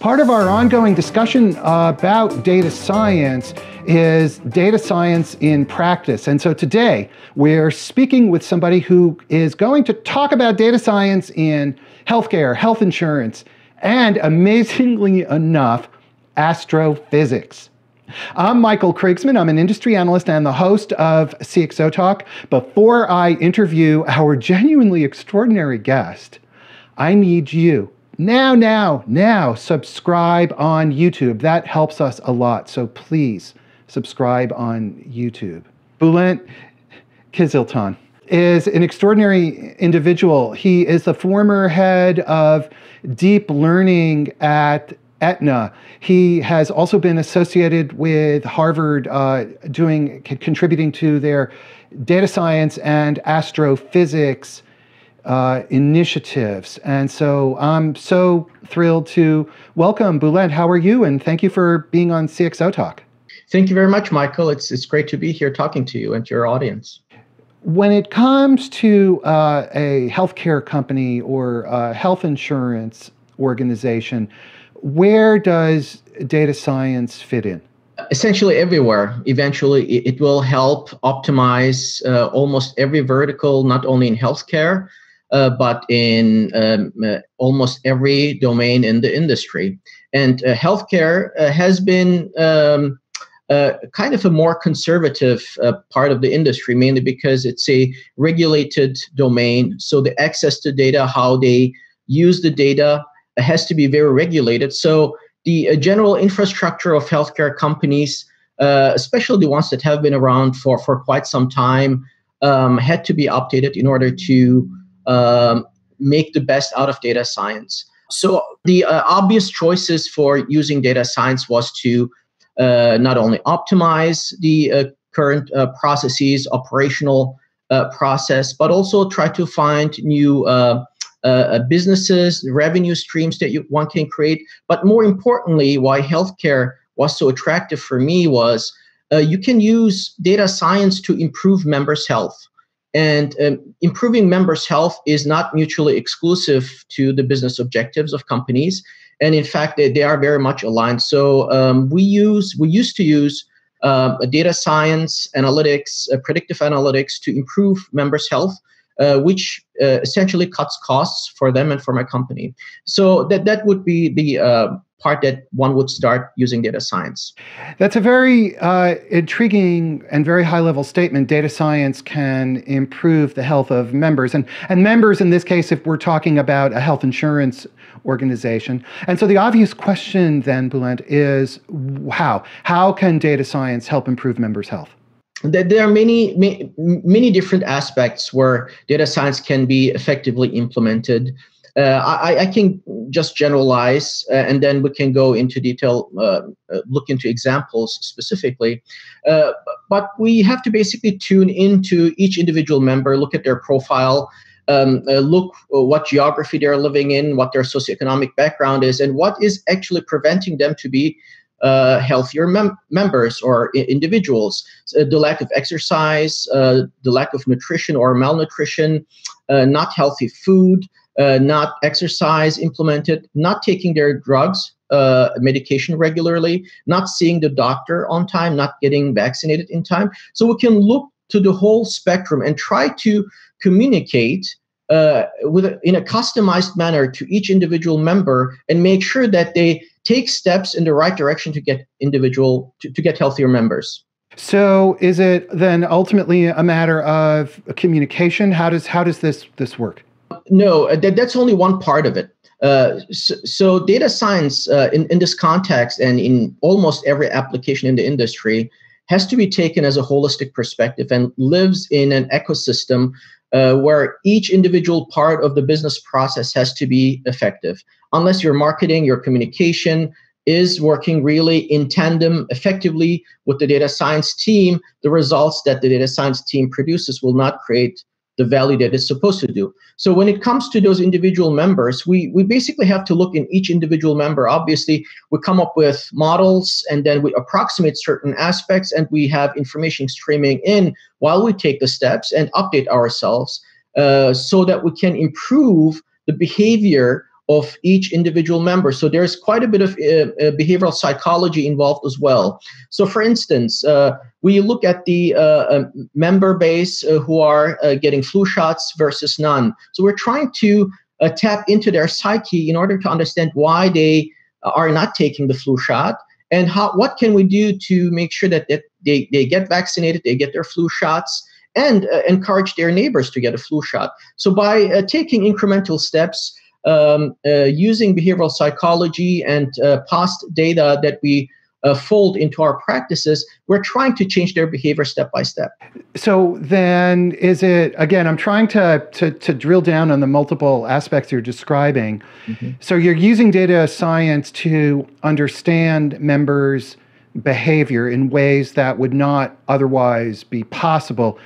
Part of our ongoing discussion uh, about data science is data science in practice. And so today we're speaking with somebody who is going to talk about data science in healthcare, health insurance, and amazingly enough, astrophysics. I'm Michael Krigsman. I'm an industry analyst and the host of CXO Talk. Before I interview our genuinely extraordinary guest, I need you. Now, now, now, subscribe on YouTube. That helps us a lot. So please subscribe on YouTube. Bulent Kiziltan is an extraordinary individual. He is the former head of deep learning at Aetna. He has also been associated with Harvard, uh, doing contributing to their data science and astrophysics uh, initiatives. And so I'm so thrilled to welcome Bulent. How are you? And thank you for being on CXO Talk. Thank you very much, Michael. It's it's great to be here talking to you and to your audience. When it comes to uh, a healthcare company or health insurance organization, where does data science fit in? Essentially everywhere. Eventually, it will help optimize uh, almost every vertical, not only in healthcare, but in um, uh, almost every domain in the industry. And uh, healthcare uh, has been um, uh, kind of a more conservative uh, part of the industry, mainly because it's a regulated domain. So the access to data, how they use the data, has to be very regulated. So the uh, general infrastructure of healthcare companies, uh, especially the ones that have been around for, for quite some time, um, had to be updated in order to um, make the best out of data science. So the uh, obvious choices for using data science was to uh, not only optimize the uh, current uh, processes, operational process, but also try to find new uh, uh, businesses, revenue streams that you, one can create. But more importantly, why healthcare was so attractive for me was uh, you can use data science to improve members' health. And um, improving members' health is not mutually exclusive to the business objectives of companies. And in fact, they, they are very much aligned. So um, we use we used to use uh, data science, analytics, uh, predictive analytics to improve members' health which uh, essentially cuts costs for them and for my company. So that that would be the uh, part that one would start using data science. That's a very uh, intriguing and very high level statement. Data science can improve the health of members, and, and members in this case, if we're talking about a health insurance organization. And so the obvious question then, Bulent, is how? How can data science help improve members' health? That there are many, many, different aspects where data science can be effectively implemented. Uh, I, I, can just generalize uh, and then we can go into detail, uh, uh look into examples specifically. Uh, but we have to basically tune into each individual member, look at their profile, um, uh, look what geography they're living in, what their socioeconomic background is, and what is actually preventing them to be uh, healthier mem- members or I- individuals. So the lack of exercise, uh, the lack of nutrition or malnutrition, uh, not healthy food, uh, not exercise implemented, not taking their drugs, uh, medication regularly, not seeing the doctor on time, not getting vaccinated in time. So we can look to the whole spectrum and try to communicate uh, with a, in a customized manner to each individual member and make sure that they take steps in the right direction to get individual to, to get healthier members. So is it then ultimately a matter of communication? How does how does this this work? No uh, that, that's only one part of it. Uh, so, so, data science uh, in, in this context and in almost every application in the industry has to be taken as a holistic perspective and lives in an ecosystem uh, where each individual part of the business process has to be effective. Unless your marketing, your communication is working really in tandem effectively with the data science team, the results that the data science team produces will not create the value that it's supposed to do. So when it comes to those individual members, we we basically have to look in each individual member. Obviously, we come up with models and then we approximate certain aspects and we have information streaming in while we take the steps and update ourselves uh, so that we can improve the behavior of each individual member. So there's quite a bit of uh, uh, behavioral psychology involved as well. So, for instance, uh, we look at the uh, um, member base uh, who are uh, getting flu shots versus none. So we're trying to tap into their psyche in order to understand why they are not taking the flu shot and how what can we do to make sure that, they, they get vaccinated, they get their flu shots, and uh, encourage their neighbors to get a flu shot. So by uh, taking incremental steps, um, uh, using behavioral psychology and uh, past data that we uh, fold into our practices, we're trying to change their behavior step by step. So then, is it again? I'm trying to to, to drill down on the multiple aspects you're describing. Mm-hmm. So you're using data science to understand members' behavior in ways that would not otherwise be possible.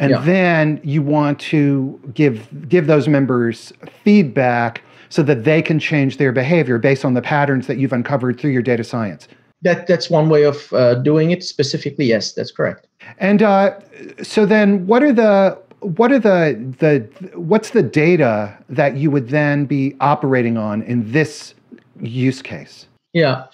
And yeah. then you want to give give those members feedback so that they can change their behavior based on the patterns that you've uncovered through your data science. That that's one way of uh, doing it. Specifically, yes, that's correct. And uh, so then, what are the what are the the what's the data that you would then be operating on in this use case? Yeah.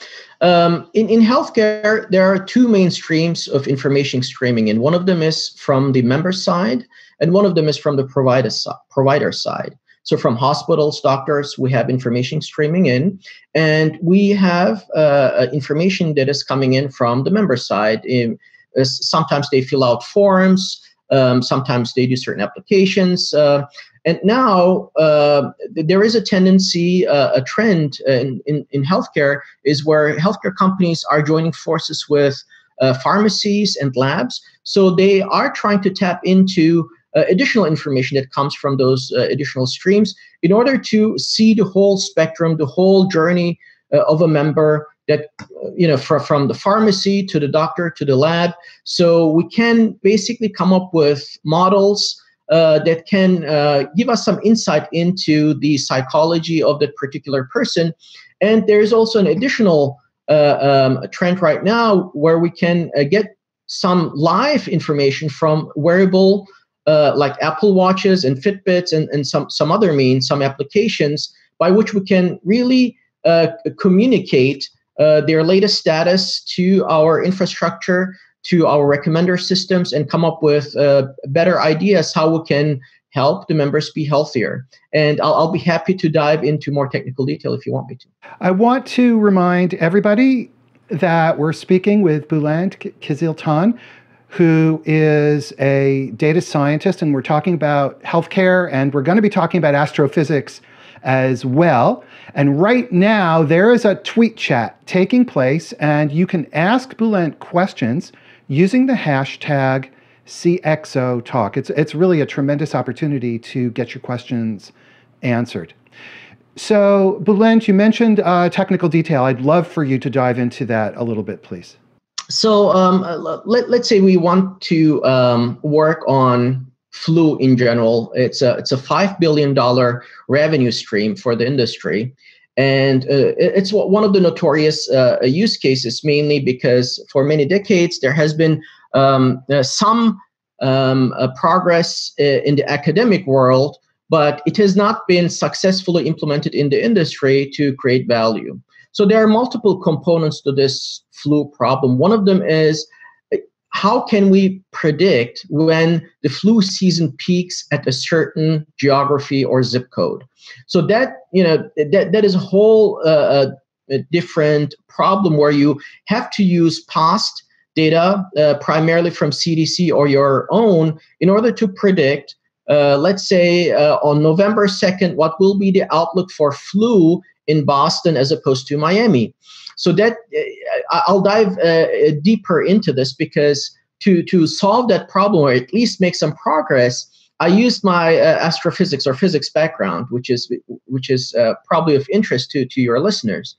Um, in, in healthcare, there are two main streams of information streaming, and one of them is from the member side, and one of them is from the provider, provider side. So from hospitals, doctors, we have information streaming in, and we have uh, uh information that is coming in from the member side. In, uh, sometimes they fill out forms, um, sometimes they do certain applications. Uh, and now uh, there is a tendency, uh, a trend in, in, in, healthcare is where healthcare companies are joining forces with uh, pharmacies and labs. So they are trying to tap into uh, additional information that comes from those uh, additional streams in order to see the whole spectrum, the whole journey uh, of a member that you know from, from the pharmacy to the doctor to the lab so we can basically come up with models uh, that can uh, give us some insight into the psychology of that particular person. And there's also an additional uh, um, trend right now where we can get some live information from wearable uh, like Apple Watches and Fitbits and, and some, some other means, some applications by which we can really uh, communicate uh, their latest status to our infrastructure, to our recommender systems, and come up with uh, better ideas how we can help the members be healthier. And I'll, I'll be happy to dive into more technical detail if you want me to. I want to remind everybody that we're speaking with Bulent Kiziltan, who is a data scientist, and we're talking about healthcare, and we're going to be talking about astrophysics as well. And right now, there is a tweet chat taking place, and you can ask Bulent questions using the hashtag CXOTalk. It's, it's really a tremendous opportunity to get your questions answered. So, Bulent, you mentioned uh, technical detail. I'd love for you to dive into that a little bit, please so um, let, let's say we want to um, work on flu in general it's a it's a five billion dollar revenue stream for the industry and uh, it's one of the notorious uh, use cases mainly because for many decades there has been um, uh, some um, uh, progress uh, in the academic world but it has not been successfully implemented in the industry to create value so there are multiple components to this flu problem. One of them is how can we predict when the flu season peaks at a certain geography or zip code? So that you know that that is a whole uh, a different problem where you have to use past data, uh, primarily from CDC or your own, in order to predict. Uh, let's say uh, on November 2nd, what will be the outlook for flu in Boston as opposed to Miami. So that uh, I'll dive uh, deeper into this because to to solve that problem or at least make some progress, I used my uh, astrophysics or physics background, which is which is uh, probably of interest to to your listeners.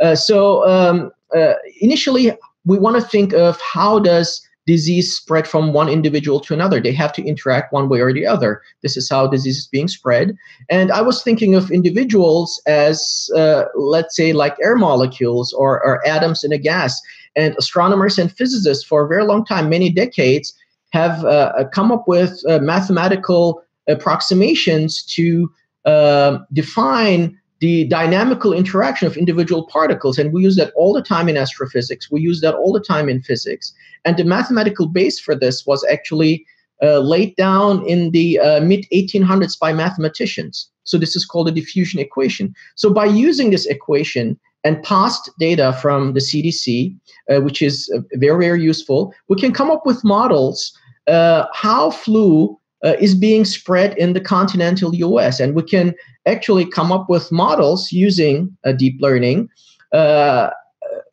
Uh, so um, uh, initially, we want to think of how does disease spread from one individual to another. They have to interact one way or the other. This is how disease is being spread. And I was thinking of individuals as, uh, let's say, like air molecules or, or atoms in a gas. And astronomers and physicists for a very long time, many decades, have uh, uh come up with uh, mathematical approximations to uh, define the dynamical interaction of individual particles. And we use that all the time in astrophysics. We use that all the time in physics. And the mathematical base for this was actually uh, laid down in the uh, mid 1800s by mathematicians. So this is called a diffusion equation. So by using this equation and past data from the CDC, uh, which is uh, very, very useful, we can come up with models uh, how flu uh, is being spread in the continental US. And we can actually come up with models using a deep learning.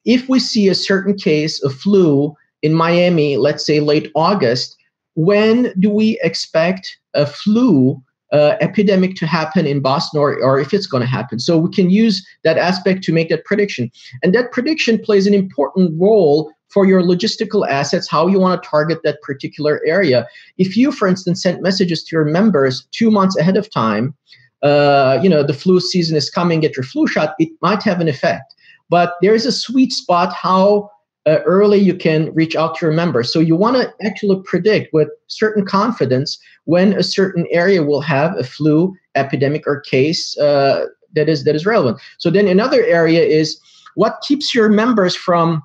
if we see a certain case of flu in Miami, let's say late August, when do we expect a flu uh, epidemic to happen in Boston or, or if it's going to happen. So we can use that aspect to make that prediction. And that prediction plays an important role for your logistical assets, how you want to target that particular area. If you, for instance, sent messages to your members two months ahead of time, uh, you know, the flu season is coming, get your flu shot, it might have an effect. But there is a sweet spot how uh, early you can reach out to your members. So you want to actually predict with certain confidence when a certain area will have a flu epidemic or case uh, that is that is relevant. So then another area is what keeps your members from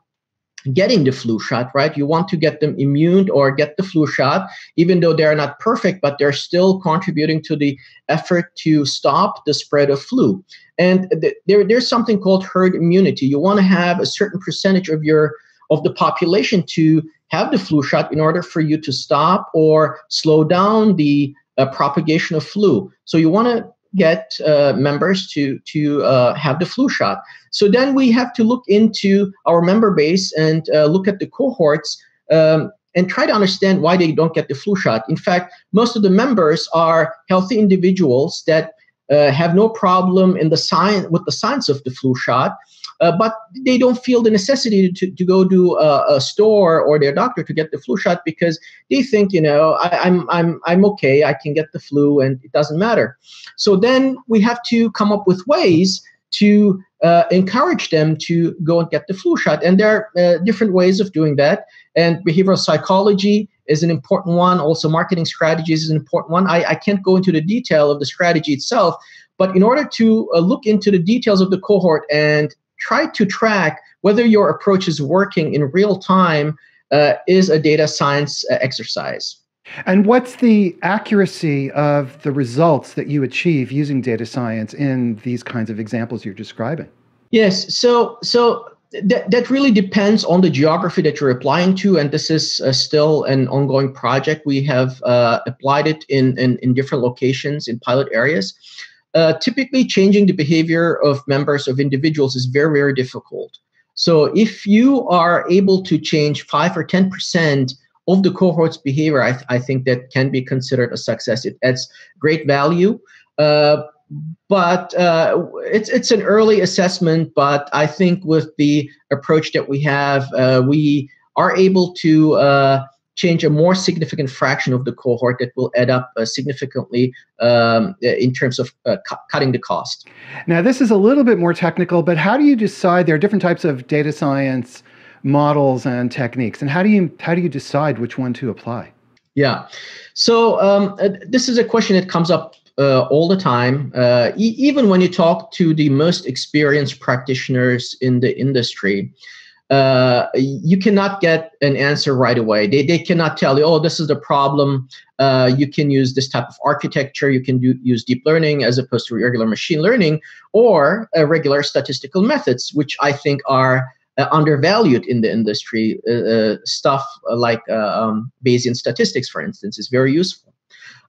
getting the flu shot, right? You want to get them immune or get the flu shot, even though they're not perfect, but they're still contributing to the effort to stop the spread of flu. And th- there, there's something called herd immunity. You want to have a certain percentage of your of the population to have the flu shot in order for you to stop or slow down the uh, propagation of flu. So you want to get uh, members to to uh, have the flu shot. So then we have to look into our member base and uh, look at the cohorts um, and try to understand why they don't get the flu shot. In fact, most of the members are healthy individuals that uh, have no problem in the sign with the signs of the flu shot, uh, but they don't feel the necessity to, to go to a, a, store or their doctor to get the flu shot because they think, you know, I, I'm I'm I'm okay, I can get the flu and it doesn't matter. So then we have to come up with ways to uh, encourage them to go and get the flu shot. And there are uh, different ways of doing that. And behavioral psychology is an important one. Also, marketing strategies is an important one. I, I can't go into the detail of the strategy itself, but in order to uh, look into the details of the cohort and try to track whether your approach is working in real time uh, is a data science uh, exercise. And what's the accuracy of the results that you achieve using data science in these kinds of examples you're describing? Yes, so so that, that really depends on the geography that you're applying to and this is uh, still an ongoing project we have uh, applied it in, in, in different locations in pilot areas uh, typically changing the behavior of members of individuals is very very difficult so if you are able to change 5 or 10% of the cohort's behavior i, th- I think that can be considered a success it adds great value uh, but uh, it's it's an early assessment. But I think with the approach that we have, uh, we are able to uh, change a more significant fraction of the cohort that will add up uh, significantly um, in terms of uh, cu- cutting the cost. Now, this is a little bit more technical, but how do you decide? There are different types of data science models and techniques, and how do you how do you decide which one to apply? Yeah, so um, uh, this is a question that comes up uh, all the time. Uh, e- even when you talk to the most experienced practitioners in the industry, uh, you cannot get an answer right away. They, they cannot tell you, oh, this is the problem. Uh, you can use this type of architecture. You can do, use deep learning as opposed to regular machine learning or uh, regular statistical methods, which I think are uh, undervalued in the industry. Uh, stuff like um, Bayesian statistics, for instance, is very useful.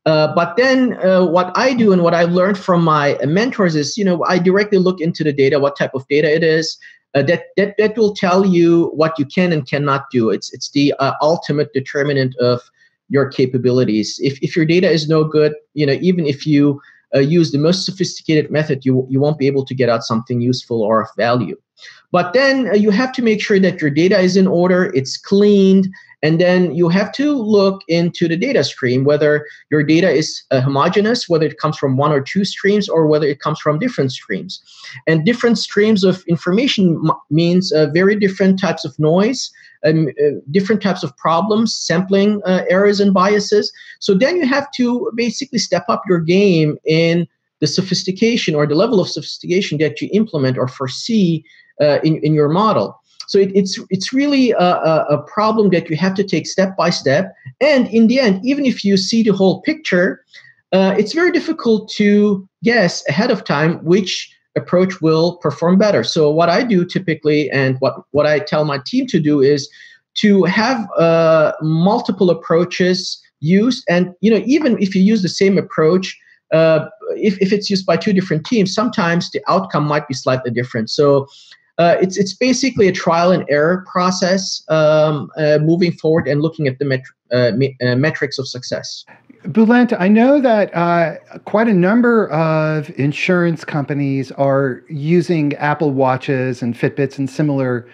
Uh, but then uh, what I do and what I've learned from my mentors is, you know, I directly look into the data, what type of data it is. Uh, that, that that will tell you what you can and cannot do. It's it's the uh, ultimate determinant of your capabilities. If if your data is no good, you know, even if you uh, use the most sophisticated method, you you won't be able to get out something useful or of value. But then uh, you have to make sure that your data is in order, it's cleaned, and then you have to look into the data stream, whether your data is uh, homogeneous, whether it comes from one or two streams, or whether it comes from different streams. And different streams of information m- means uh, very different types of noise, um, uh, different types of problems, sampling uh, errors and biases. So then you have to basically step up your game in the sophistication or the level of sophistication that you implement or foresee uh, in, in your model. So it, it's it's really a, a, problem that you have to take step by step. And in the end, even if you see the whole picture, uh, it's very difficult to guess ahead of time which approach will perform better. So what I do typically, and what what I tell my team to do is to have uh, multiple approaches used, and you know even if you use the same approach. Uh, if, if it's used by two different teams, sometimes the outcome might be slightly different. So uh, it's it's basically a trial and error process um, uh, moving forward and looking at the met- uh, me- uh, metrics of success. Bulent, I know that uh, quite a number of insurance companies are using Apple Watches and Fitbits and similar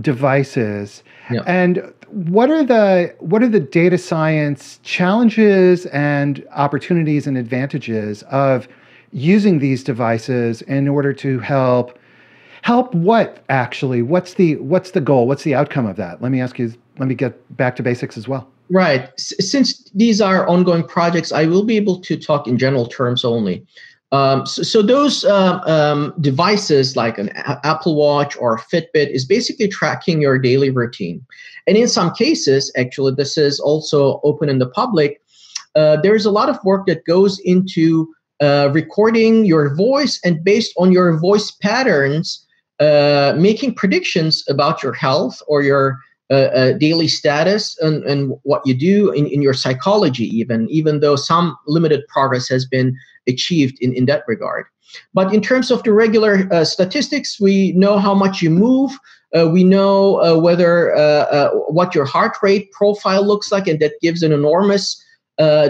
devices. Yeah. And what are the what are the data science challenges and opportunities and advantages of using these devices in order to help help what actually? What's the what's the goal? What's the outcome of that? Let me ask you let me get back to basics as well. Right. S- since these are ongoing projects i will be able to talk in general terms only. Um, so, so, those uh, um, devices like an a- apple watch or fitbit is basically tracking your daily routine. And in some cases actually this is also open in the public uh, there's a lot of work that goes into uh, recording your voice and based on your voice patterns uh, making predictions about your health or your uh, uh, daily status and, and what you do in, in your psychology even even though some limited progress has been achieved in, in that regard. But in terms of the regular uh, statistics we know how much you move. Uh, we know uh, whether what your heart rate profile looks like and that gives an enormous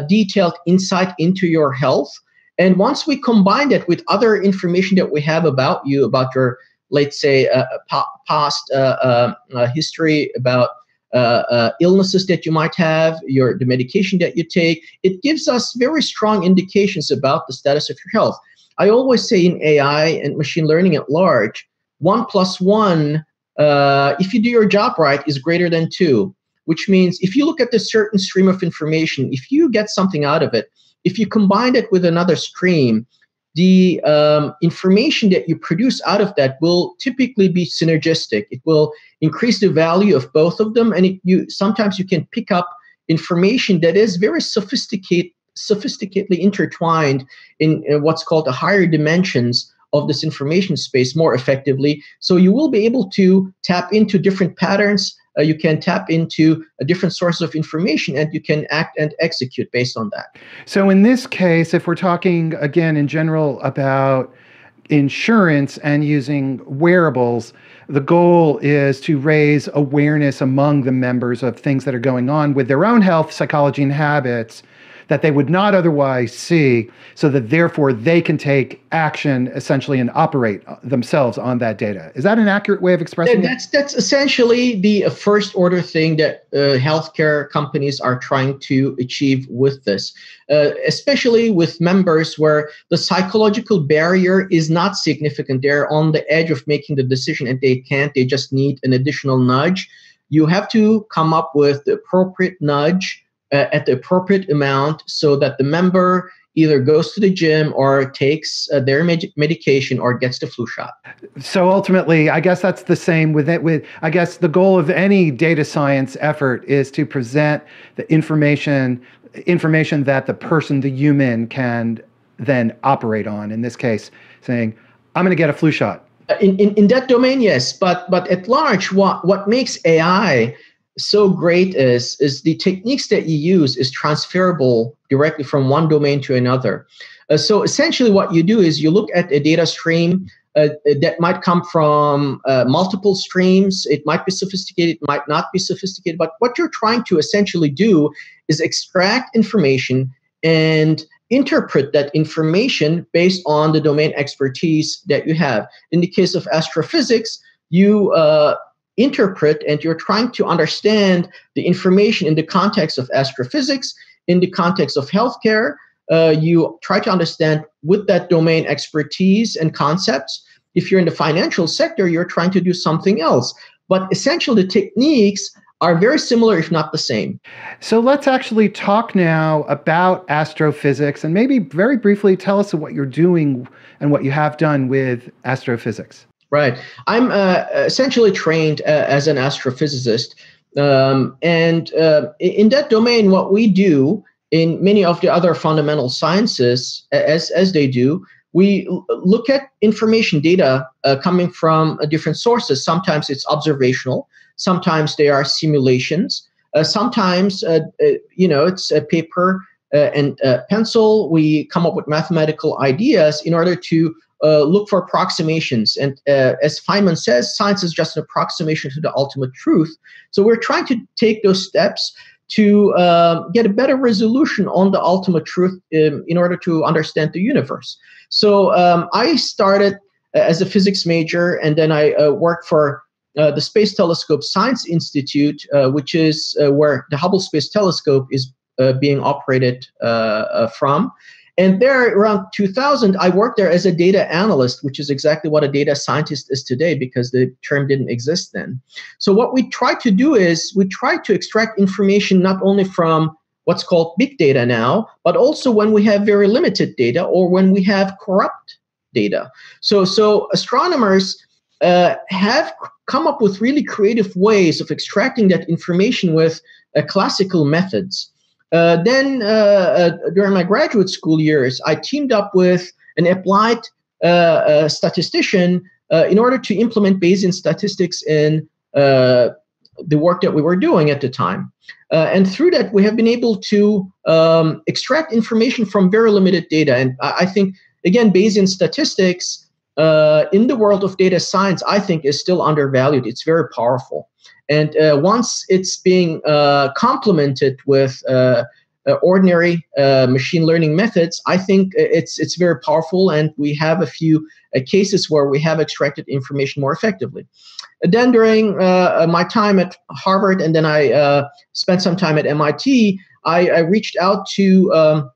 detailed insight into your health. And once we combine that with other information that we have about you about your let's say, a, a past uh, uh, history about uh, uh, illnesses that you might have, your the medication that you take. It gives us very strong indications about the status of your health. I always say in AI and machine learning at large, one plus one, uh, if you do your job right, is greater than two. Which means if you look at this certain stream of information, if you get something out of it, if you combine it with another stream, the um, information that you produce out of that will typically be synergistic. It will increase the value of both of them, and it, you sometimes you can pick up information that is very sophisticated, sophisticatedly intertwined in, in what's called the higher dimensions of this information space more effectively. So you will be able to tap into different patterns uh, you can tap into a different source of information and you can act and execute based on that. So, in this case, if we're talking again in general about insurance and using wearables, the goal is to raise awareness among the members of things that are going on with their own health, psychology, and habits that they would not otherwise see, so that therefore they can take action essentially and operate themselves on that data. Is that an accurate way of expressing that's, it? That's essentially the first order thing that uh, healthcare companies are trying to achieve with this, uh, especially with members where the psychological barrier is not significant. They're on the edge of making the decision and they can't, they just need an additional nudge. You have to come up with the appropriate nudge uh, at the appropriate amount so that the member either goes to the gym or takes uh, their med- medication or gets the flu shot. So ultimately, I guess that's the same with it. With I guess the goal of any data science effort is to present the information information that the person, the human, can then operate on. In this case, saying, "I'm going to get a flu shot." Uh, in, in, in that domain, yes, but but at large, what what makes AI so great is is the techniques that you use is transferable directly from one domain to another. Uh, so essentially, what you do is you look at a data stream uh, that might come from uh, multiple streams. It might be sophisticated, it might not be sophisticated. But what you're trying to essentially do is extract information and interpret that information based on the domain expertise that you have. In the case of astrophysics, you uh, interpret and you're trying to understand the information in the context of astrophysics, in the context of healthcare. Uh, you try to understand with that domain expertise and concepts. If you're in the financial sector, you're trying to do something else. But essentially, the techniques are very similar, if not the same. So let's actually talk now about astrophysics and maybe very briefly tell us what you're doing and what you have done with astrophysics. Right. I'm uh, essentially trained uh, as an astrophysicist. Um, and uh, in that domain, what we do in many of the other fundamental sciences, as, as they do, we look at information data uh, coming from uh, different sources. Sometimes it's observational, sometimes they are simulations, uh, sometimes you know it's a paper and pencil. We come up with mathematical ideas in order to look for approximations. And as Feynman says, science is just an approximation to the ultimate truth. So we're trying to take those steps to uh, get a better resolution on the ultimate truth um, in order to understand the universe. So um, I started as a physics major, and then I uh, worked for uh, the Space Telescope Science Institute, uh, which is uh, where the Hubble Space Telescope is uh, being operated from. And there, around 2000, I worked there as a data analyst, which is exactly what a data scientist is today because the term didn't exist then. So, what we try to do is we try to extract information not only from what's called big data now, but also when we have very limited data or when we have corrupt data. So, so astronomers uh, have come up with really creative ways of extracting that information with uh, classical methods. Uh, then, uh, uh, during my graduate school years, I teamed up with an applied uh, statistician in order to implement Bayesian statistics in the work that we were doing at the time. and through that, we have been able to um, extract information from very limited data. And I, I think, again, Bayesian statistics uh, in the world of data science, I think is still undervalued. It's very powerful. And uh, once it's being uh, complemented with uh, uh ordinary uh, machine learning methods, I think it's it's very powerful, and we have a few uh, cases where we have extracted information more effectively. And then during my time at Harvard, and then I spent some time at MIT, I, I reached out to um,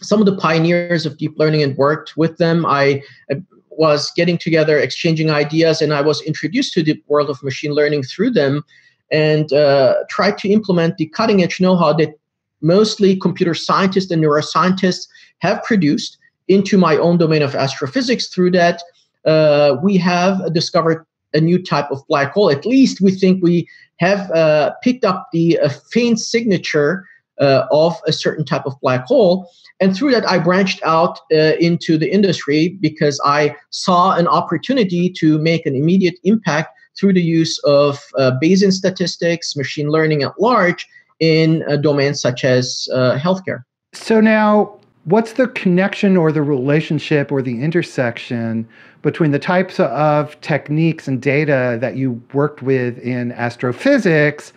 some of the pioneers of deep learning and worked with them. I, I was getting together, exchanging ideas, and I was introduced to the world of machine learning through them and uh, tried to implement the cutting edge know how that mostly computer scientists and neuroscientists have produced into my own domain of astrophysics. Through that, uh, we have discovered a new type of black hole. At least we think we have uh, picked up the uh, faint signature uh, of a certain type of black hole. And through that, I branched out uh, into the industry because I saw an opportunity to make an immediate impact through the use of uh, Bayesian statistics, machine learning at large in uh, domains such as uh, healthcare. So now, what's the connection or the relationship or the intersection between the types of techniques and data that you worked with in astrophysics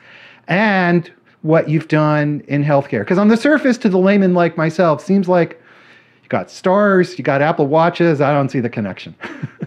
and what you've done in healthcare. Because on the surface, to the layman like myself, seems like you got stars, you got Apple Watches. I don't see the connection.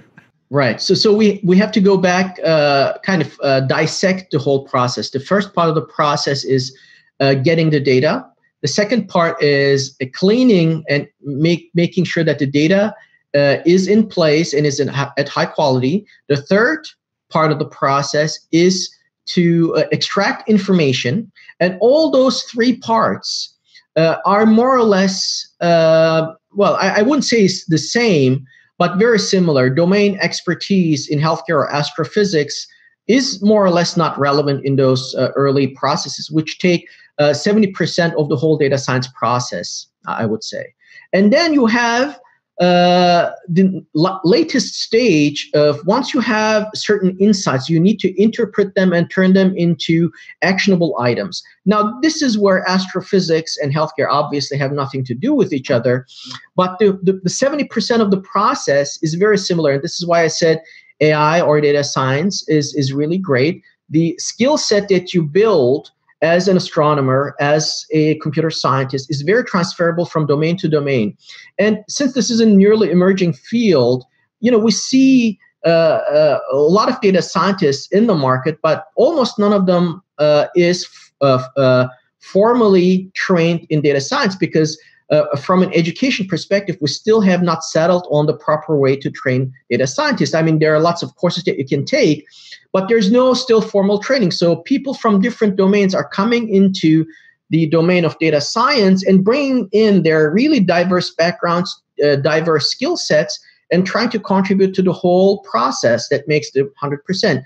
right. So, so we we have to go back, uh, kind of uh, dissect the whole process. The first part of the process is uh, getting the data. The second part is cleaning and make making sure that the data uh, is in place and is in, at high quality. The third part of the process is to uh, extract information. And all those three parts uh, are more or less, uh, well, I, I, wouldn't say it's the same, but very similar. Domain expertise in healthcare or astrophysics is more or less not relevant in those uh, early processes, which take 70% uh, of the whole data science process, I would say. And then you have uh, the l- latest stage of once you have certain insights, you need to interpret them and turn them into actionable items. Now, this is where astrophysics and healthcare obviously have nothing to do with each other, but the, the, the 70% of the process is very similar. And this is why I said AI or data science is, is really great. The skill set that you build as an astronomer, as a computer scientist, is very transferable from domain to domain. And since this is a nearly emerging field, you know, we see uh, uh, a lot of data scientists in the market, but almost none of them uh, is uh, uh, formally trained in data science because uh, from an education perspective, we still have not settled on the proper way to train data scientists. I mean, there are lots of courses that you can take, but there's no still formal training. So people from different domains are coming into the domain of data science and bringing in their really diverse backgrounds, uh, diverse skill sets, and trying to contribute to the whole process that makes the 100%.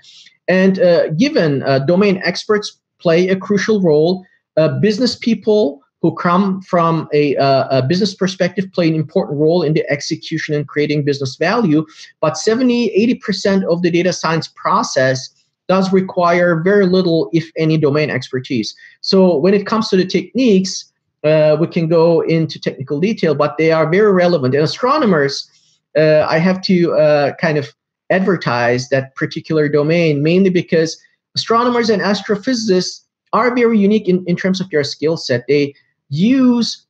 And uh, given uh, domain experts play a crucial role, uh, business people who come from a, uh, a, business perspective play an important role in the execution and creating business value. But 70, 80% of the data science process does require very little, if any, domain expertise. So when it comes to the techniques, uh, we can go into technical detail, but they are very relevant. And astronomers, uh, I have to uh, kind of advertise that particular domain mainly because astronomers and astrophysicists are very unique in, in terms of their skill set. They use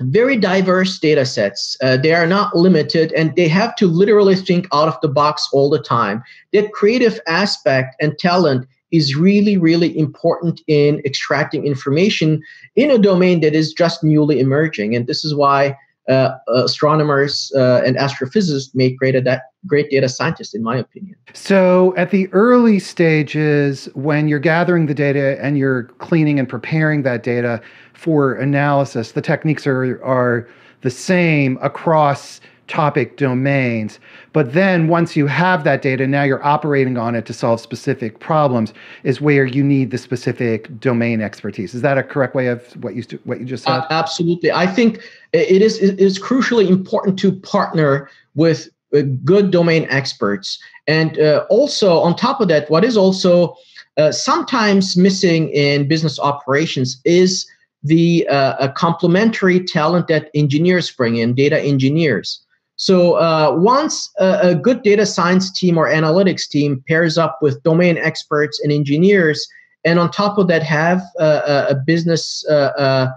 very diverse data sets. Uh, they are not limited and they have to literally think out of the box all the time. That creative aspect and talent is really, really important in extracting information in a domain that is just newly emerging. And this is why uh, astronomers uh, and astrophysicists make great, ad- great data scientists, in my opinion. So, at the early stages, when you're gathering the data and you're cleaning and preparing that data for analysis, the techniques are, are the same across topic domains. But then once you have that data, now you're operating on it to solve specific problems, is where you need the specific domain expertise. Is that a correct way of what you what you just said? Uh, absolutely. I think it is it is crucially important to partner with uh, good domain experts, and uh, also on top of that, what is also uh, sometimes missing in business operations is the uh, complementary talent that engineers bring in, data engineers. So uh, once a, a, good data science team or analytics team pairs up with domain experts and engineers, and on top of that have uh, a business uh, uh,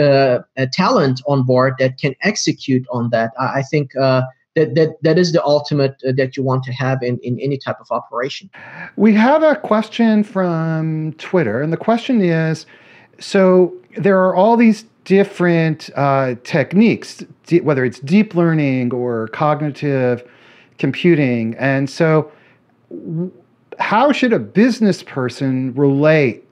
uh, a talent on board that can execute on that, I, I think uh, that, that that is the ultimate uh, that you want to have in, in any type of operation. We have a question from Twitter, and the question is so there are all these different uh, techniques, whether it's deep learning or cognitive computing. And so, how should a business person relate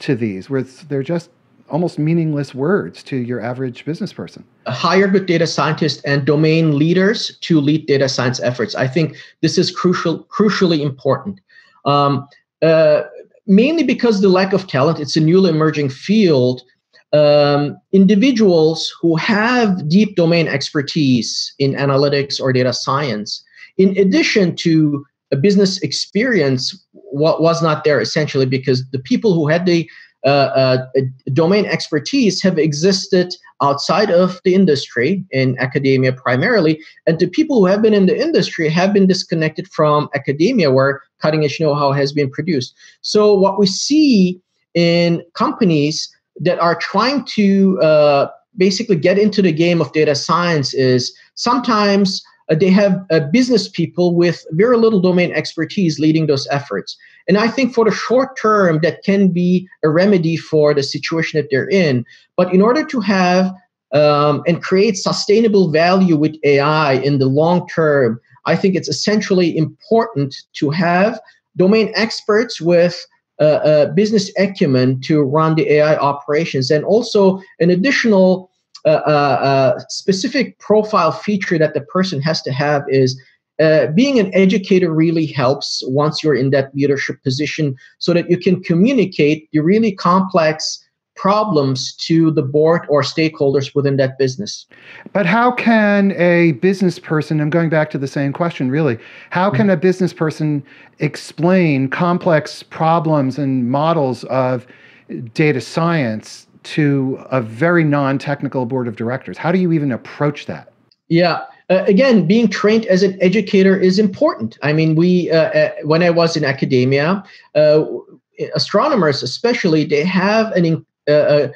to these, where they're just almost meaningless words to your average business person? Hire good data scientists and domain leaders to lead data science efforts. I think this is crucial, crucially important. Um, uh, mainly because the lack of talent, it's a newly emerging field um, individuals who have deep domain expertise in analytics or data science, in addition to a business experience, what was not there essentially because the people who had the uh, uh, domain expertise have existed outside of the industry in academia primarily and the people who have been in the industry have been disconnected from academia where cutting edge know-how has been produced. So what we see in companies that are trying to uh, basically get into the game of data science is sometimes uh, they have uh, business people with very little domain expertise leading those efforts. And I think for the short term, that can be a remedy for the situation that they're in. But in order to have um, and create sustainable value with AI in the long term, I think it's essentially important to have domain experts with business acumen to run the AI operations, and also an additional uh, uh, specific profile feature that the person has to have is uh, being an educator really helps once you're in that leadership position so that you can communicate the really complex problems to the board or stakeholders within that business. But how can a business person, I'm going back to the same question really, how can a business person explain complex problems and models of data science to a very non technical board of directors? How do you even approach that? Yeah. Uh, again, being trained as an educator is important. I mean, we, uh, uh, when I was in academia, uh, astronomers especially, they have an a,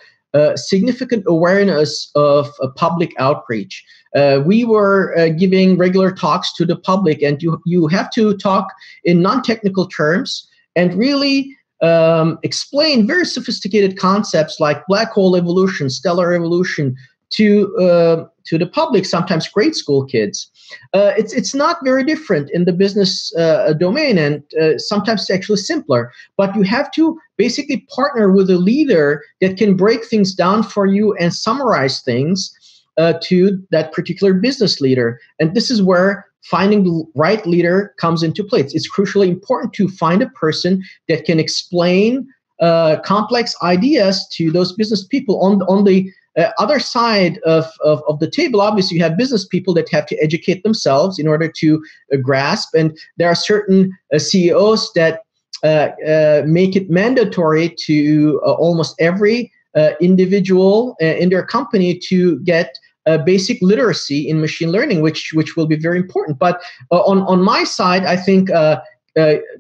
significant awareness of public outreach. Uh, we were uh, giving regular talks to the public, and you you have to talk in non-technical terms and really um, explain very sophisticated concepts like black hole evolution, stellar evolution, to uh, to the public, sometimes grade school kids. Uh, it's it's not very different in the business uh, domain, and uh, sometimes it's actually simpler. But you have to basically partner with a leader that can break things down for you and summarize things uh, to that particular business leader. And this is where finding the right leader comes into play. It's, it's crucially important to find a person that can explain uh, complex ideas to those business people on on the uh, other side of, of, of, the table, obviously, you have business people that have to educate themselves in order to uh, grasp. And there are certain uh, CEOs that uh, uh, make it mandatory to uh, almost every individual in their company to get basic literacy in machine learning, which which will be very important. But on on my side, I think uh,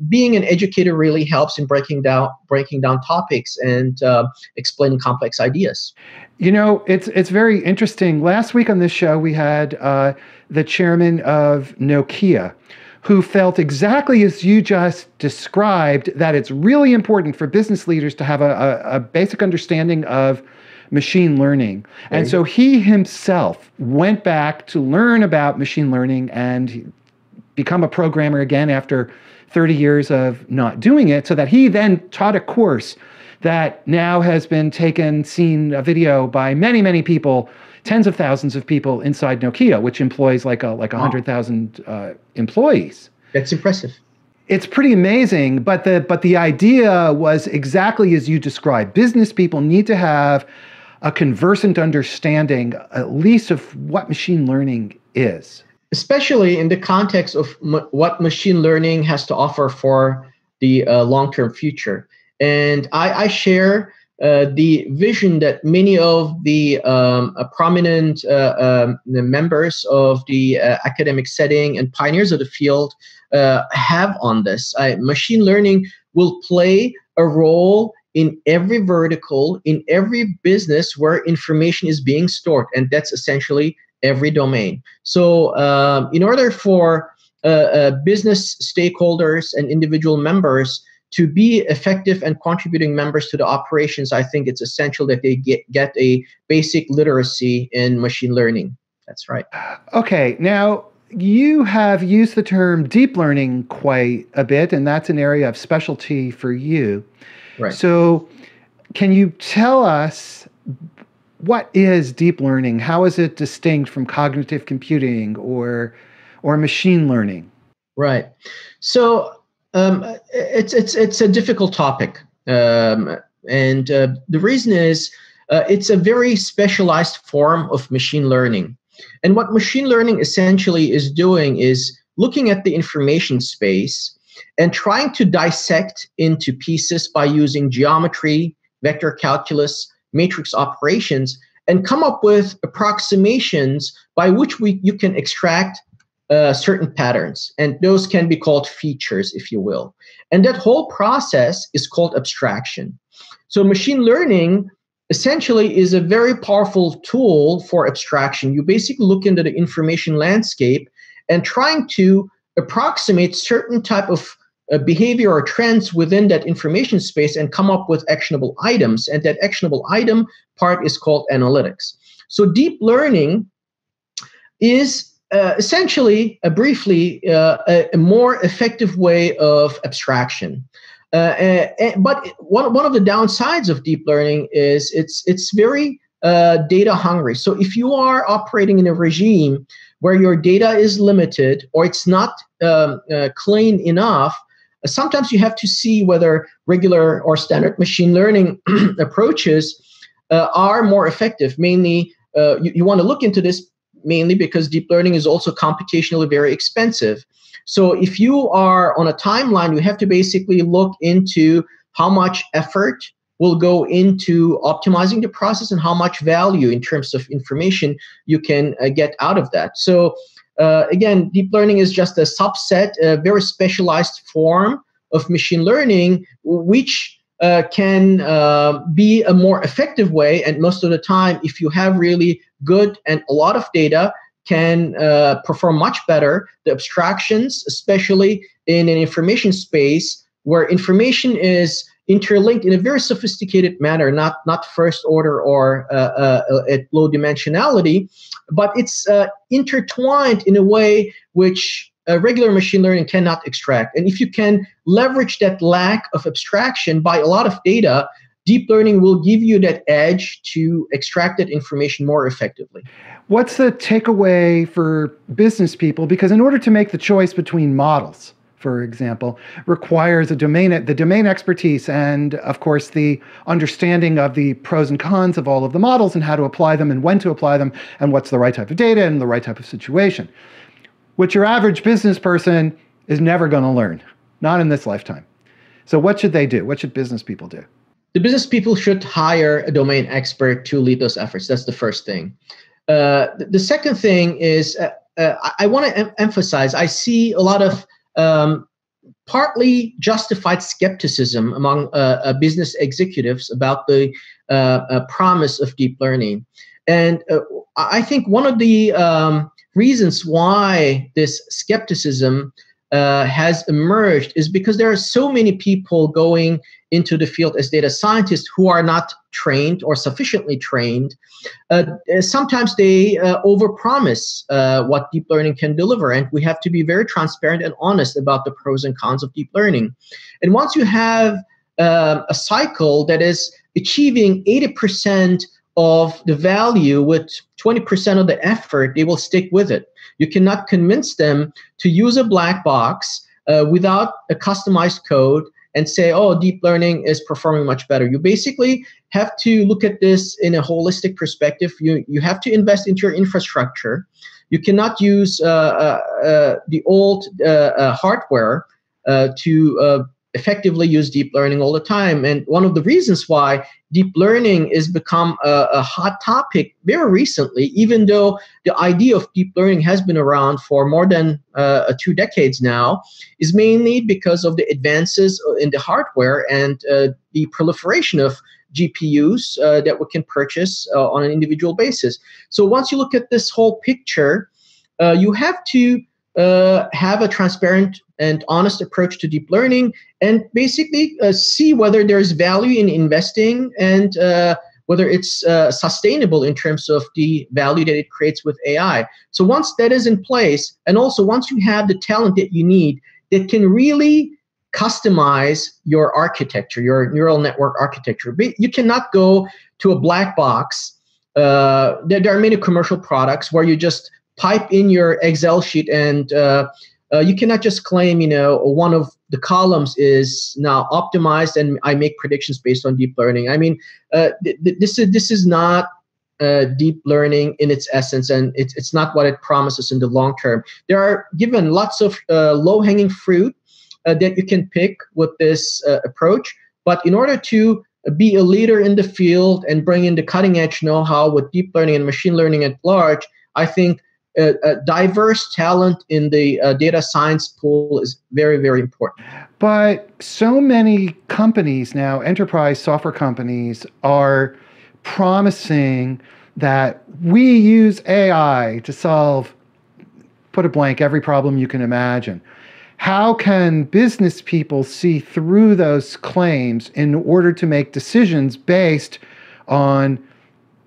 being an educator really helps in breaking down breaking down topics and uh, explaining complex ideas. You know, it's it's very interesting. Last week on this show, we had uh, the chairman of Nokia, who felt exactly as you just described that it's really important for business leaders to have a, a, a basic understanding of machine learning. And so he himself went back to learn about machine learning and become a programmer again after 30 years of not doing it, so that he then taught a course that now has been taken, seen a video by many, many people, tens of thousands of people inside Nokia, which employs like a like a hundred thousand uh, employees. That's impressive. It's pretty amazing, but the but the idea was exactly as you described. Business people need to have a conversant understanding, at least of what machine learning is especially in the context of what machine learning has to offer for the uh, long-term future. And I, I share uh, the vision that many of the um, uh, prominent uh, um, the members of the uh, academic setting and pioneers of the field uh, have on this. machine learning will play a role in every vertical, in every business where information is being stored. And that's essentially every domain. So, um, in order for uh, uh, business stakeholders and individual members to be effective and contributing members to the operations, I think it's essential that they get, get a basic literacy in machine learning. That's right. Okay, now you have used the term deep learning quite a bit, and that's an area of specialty for you. Right. So, can you tell us what is deep learning? How is it distinct from cognitive computing or or machine learning? Right. So um, it's it's it's a difficult topic, um, and uh, the reason is uh, it's a very specialized form of machine learning. And what machine learning essentially is doing is looking at the information space and trying to dissect into pieces by using geometry, vector calculus, matrix operations and come up with approximations by which we you can extract uh, certain patterns. And those can be called features if you will. And that whole process is called abstraction. So machine learning essentially is a very powerful tool for abstraction. You basically look into the information landscape and trying to approximate certain type of uh, behavior or trends within that information space and come up with actionable items. And that actionable item part is called analytics. So deep learning is uh, essentially, uh, briefly, uh, a, a, more effective way of abstraction. Uh, uh, but one, one of the downsides of deep learning is it's it's very data hungry. So if you are operating in a regime where your data is limited or it's not um, clean enough, sometimes you have to see whether regular or standard machine learning approaches uh, are more effective. Mainly, uh, you, you want to look into this mainly because deep learning is also computationally very expensive. So if you are on a timeline, you have to basically look into how much effort will go into optimizing the process and how much value in terms of information you can uh, get out of that. So uh, again, deep learning is just a subset, a very specialized form of machine learning, which uh, can uh, be a more effective way. And most of the time, if you have really good and a lot of data, can uh, perform much better. The abstractions, especially in an information space where information is interlinked in a very sophisticated manner, not not first order or uh, uh, at low dimensionality, but it's uh, intertwined in a way which regular machine learning cannot extract. And if you can leverage that lack of abstraction by a lot of data, deep learning will give you that edge to extract that information more effectively. What's the takeaway for business people? Because in order to make the choice between models, for example, requires a domain the domain expertise and of course the understanding of the pros and cons of all of the models and how to apply them and when to apply them and what's the right type of data and the right type of situation. Which your average business person is never going to learn, not in this lifetime. So what should they do? What should business people do? The business people should hire a domain expert to lead those efforts. That's the first thing. Uh, the second thing is uh, uh, I want to em- emphasize I see a lot of um, partly justified skepticism among uh, uh, business executives about the promise of deep learning. And I think one of the um, reasons why this skepticism uh, has emerged is because there are so many people going into the field as data scientists who are not trained or sufficiently trained. Uh, sometimes they uh, overpromise uh, what deep learning can deliver, and we have to be very transparent and honest about the pros and cons of deep learning. And once you have uh, a cycle that is achieving 80% of the value with 20% of the effort, they will stick with it. You cannot convince them to use a black box uh, without a customized code and say, oh, deep learning is performing much better. You basically have to look at this in a holistic perspective. You, you have to invest into your infrastructure. You cannot use uh, uh, uh the old uh, uh, hardware to effectively use deep learning all the time. And one of the reasons why deep learning has become a, a, hot topic very recently, even though the idea of deep learning has been around for more than uh, two decades now, is mainly because of the advances in the hardware and uh, the proliferation of GPUs uh, that we can purchase uh, on an individual basis. So once you look at this whole picture, uh, you have to uh, have a transparent and honest approach to deep learning and basically uh, see whether there's value in investing and uh, whether it's uh, sustainable in terms of the value that it creates with AI. So once that is in place, and also once you have the talent that you need that can really customize your architecture, your neural network architecture, you cannot go to a black box. Uh, there, there, are many commercial products where you just pipe in your Excel sheet and uh, uh, you cannot just claim, you know, one of the columns is now optimized and I make predictions based on deep learning. I mean, uh, th- th- this is this is not uh, deep learning in its essence, and it's it's not what it promises in the long term. There are given lots of uh, low hanging fruit uh, that you can pick with this uh, approach, but in order to be a leader in the field and bring in the cutting edge know how with deep learning and machine learning at large, I think a diverse talent in the uh, data science pool is very, very important. But so many companies now, enterprise software companies, are promising that we use AI to solve, put a blank, every problem you can imagine. How can business people see through those claims in order to make decisions based on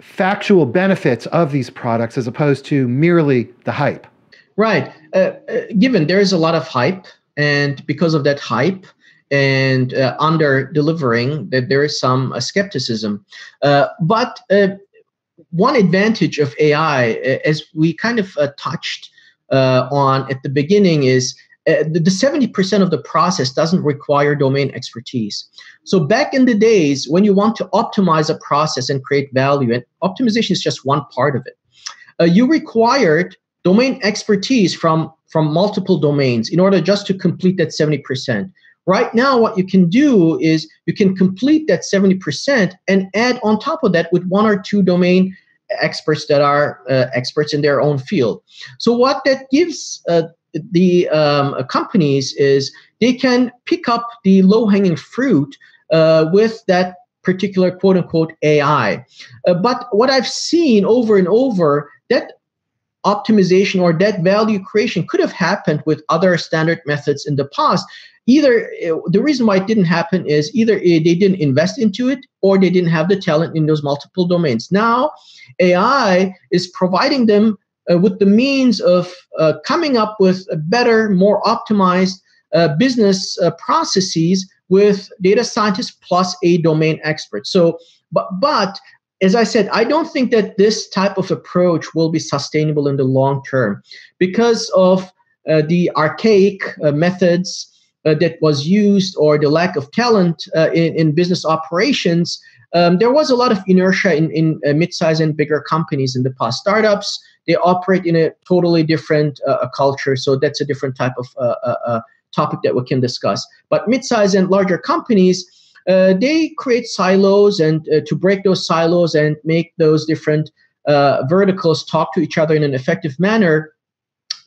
factual benefits of these products as opposed to merely the hype. Right. Uh, uh, given there is a lot of hype, and because of that hype and uh, under delivering, that there is some uh, skepticism. Uh, but uh, one advantage of AI, as we kind of touched on at the beginning, is uh, the, the 70% of the process doesn't require domain expertise. So back in the days when you want to optimize a process and create value, and optimization is just one part of it, uh, you required domain expertise from, from multiple domains in order just to complete that 70%. Right now, what you can do is you can complete that 70% and add on top of that with one or two domain experts that are uh, experts in their own field. So what that gives uh, the um, companies is they can pick up the low hanging fruit uh, with that particular quote unquote AI. Uh, but what I've seen over and over that optimization or that value creation could have happened with other standard methods in the past either the reason why it didn't happen is either they didn't invest into it or they didn't have the talent in those multiple domains. Now, AI is providing them uh, with the means of uh, coming up with better, more optimized uh, business uh, processes with data scientists plus a domain expert. So, but but as I said, I don't think that this type of approach will be sustainable in the long term because of uh, the archaic uh, methods uh, that was used or the lack of talent uh, in, in business operations. Um, there was a lot of inertia in, in uh, mid-sized and bigger companies in the past. Startups, they operate in a totally different uh, culture, so that's a different type of topic that we can discuss. But mid-sized and larger companies, uh, they create silos and uh, to break those silos and make those different uh, verticals talk to each other in an effective manner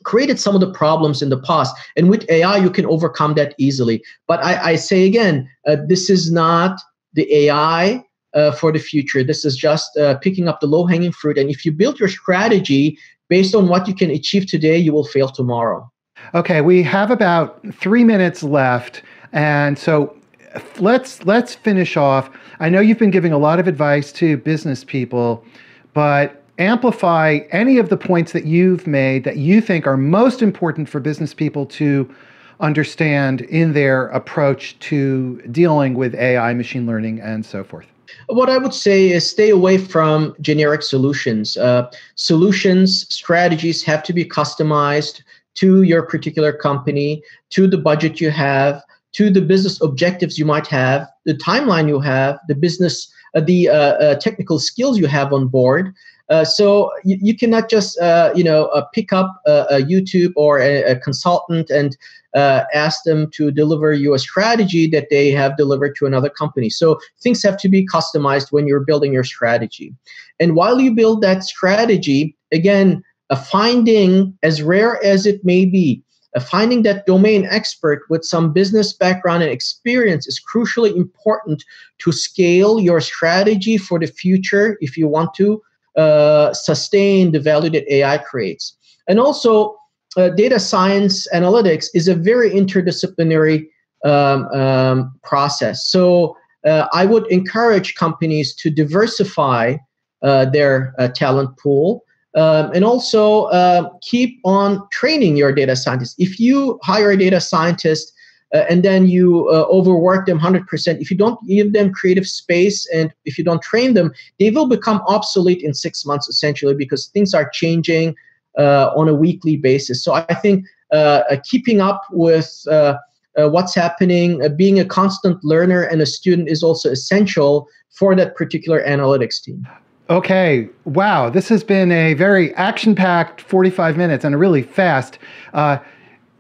created some of the problems in the past and with ai you can overcome that easily but i, I say again uh, this is not the ai uh, for the future this is just uh, picking up the low hanging fruit and if you build your strategy based on what you can achieve today you will fail tomorrow okay we have about three minutes left and so let's let's finish off. I know you've been giving a lot of advice to business people, but amplify any of the points that you've made that you think are most important for business people to understand in their approach to dealing with AI, machine learning, and so forth. What I would say is stay away from generic solutions. Uh, solutions, strategies have to be customized to your particular company, to the budget you have, to the business objectives you might have, the timeline you have, the business, uh, the uh, uh, technical skills you have on board. Uh, so you, you, cannot just uh, you know uh, pick up a, YouTube or a, a consultant and ask them to deliver you a strategy that they have delivered to another company. So things have to be customized when you're building your strategy. And while you build that strategy, again, a finding as rare as it may be, uh, finding that domain expert with some business background and experience is crucially important to scale your strategy for the future if you want to uh, sustain the value that AI creates. And also, uh, data science analytics is a very interdisciplinary um, um, process. So, uh, I would encourage companies to diversify uh, their uh, talent pool um, and also keep on training your data scientists. If you hire a data scientist uh, and then you uh, overwork them 100%, if you don't give them creative space and if you don't train them, they will become obsolete in six months essentially because things are changing uh, on a weekly basis. So I think uh, uh, keeping up with what's happening, being a constant learner and a student is also essential for that particular analytics team. Okay, wow, this has been a very action packed 45 minutes and a really fast. Uh,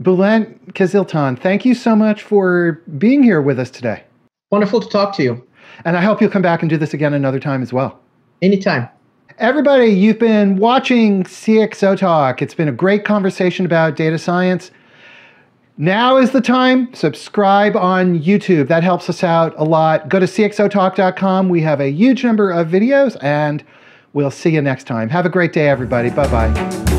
Bulent Kiziltan, thank you so much for being here with us today. Wonderful to talk to you. And I hope you'll come back and do this again another time as well. Anytime. Everybody, you've been watching CXO Talk. It's been a great conversation about data science. Now is the time. Subscribe on YouTube. That helps us out a lot. Go to cxotalk.com. We have a huge number of videos, and we'll see you next time. Have a great day, everybody. Bye bye.